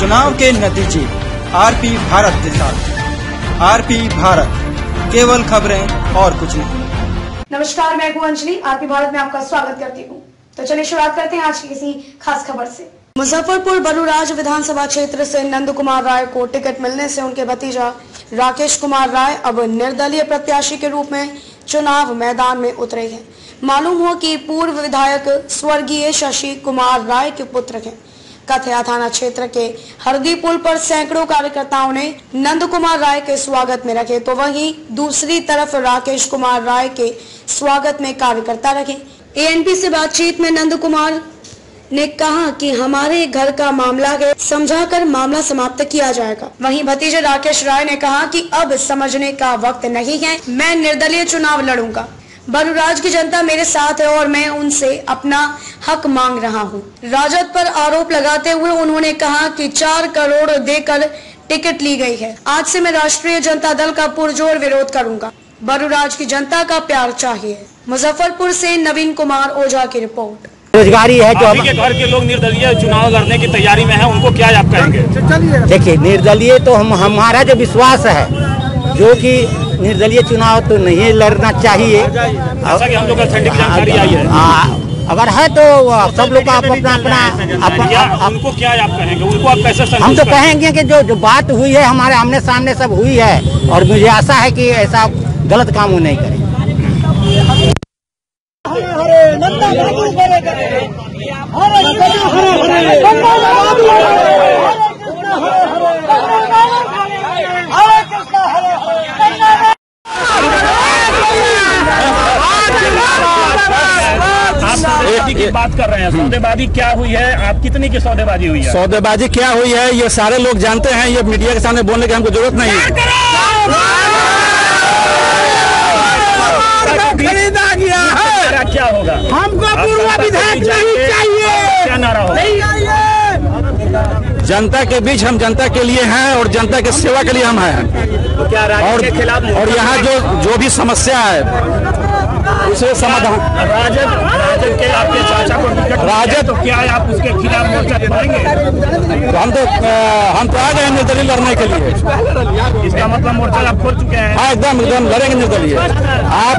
चुनाव के नतीजे, आरपी भारत के साथ। आरपी भारत, केवल खबरें और कुछ नहीं। नमस्कार, मैं हूँ अंजलि। आरपी भारत में आपका स्वागत करती हूँ। तो चलिए शुरुआत करते हैं आज की किसी खास खबर से। मुजफ्फरपुर बरूराज विधानसभा क्षेत्र से नंद कुमार राय को टिकट मिलने से उनके भतीजा राकेश कुमार राय अब निर्दलीय प्रत्याशी के रूप में चुनाव मैदान में उतरे हैं। मालूम हो कि पूर्व विधायक स्वर्गीय शशि कुमार राय के पुत्र हैं। कथया थाना क्षेत्र के हरदी पुल पर सैकड़ों कार्यकर्ताओं ने नंद कुमार राय के स्वागत में रखे। तो वहीं दूसरी तरफ़ राकेश कुमार राय के स्वागत में कार्यकर्ता रखे। एएनपी से बातचीत में नंद कुमार ने कहा कि हमारे घर का मामला है, समझाकर मामला समाप्त किया जाएगा। वहीं भतीजे राकेश राय ने कहा कि अब समझने का वक्त नहीं है, मैं निर्दलीय चुनाव लड़ूँगा। बरूराज की जनता मेरे साथ है और मैं उनसे अपना हक मांग रहा हूँ। राजद पर आरोप लगाते हुए उन्होंने कहा कि चार करोड़ देकर टिकट ली गई है। आज से मैं राष्ट्रीय जनता दल का पुरजोर विरोध करूँगा। बरूराज की जनता का प्यार चाहिए। मुजफ्फरपुर से नवीन कुमार ओझा की रिपोर्ट। रोजगारी है जो आप के घर के लोग निर्दलीय चुनाव लड़ने की तैयारी में है उनको क्या आप कहेंगे देखिए निर्दलीय तो हम हमारा जो विश्वास है जो कि निर्दलीय चुनाव तो नहीं लड़ना चाहिए। है। अगर है तो सब लोग का अपना अपना उनको क्या आप कहेंगे? उनको आप कैसे हम तो कहेंगे कि जो जो बात हुई है हमारे आमने सामने सब हुई है और मुझे आशा है कि ऐसा गलत काम वो नहीं करें आप सौदेबाजी की बात कर रहे हैं। सौदेबाजी क्या हुई है? आप कितनी की सौदेबाजी हुई है? सौदेबाजी क्या हुई है? ये सारे लोग जानते हैं ये मीडिया के सामने बोलने की हमको ज़रूरत नहीं खरीदा गया है। क्या होगा? हमको पूर्व विधायक नहीं चाहिए। क्या नारा होगा? जनता के बीच हम जनता के लिए हैं और जनता के सेवा के लिए हम हैं। तो क्या और के खिलाफ और यहाँ जो जो भी समस्या है उसे समाधान राजद राजद के आपके चाचा को राजद- तो क्या आप उसके खिलाफ मोर्चा लड़ेंगे तो हम तो हम तो आ गए हैं निर्दलीय लड़ने के लिए। इसका मतलब मोर्चा आप खोल चुके हैं। हाँ एकदम एकदम लड़ेंगे निर्दलीय। आप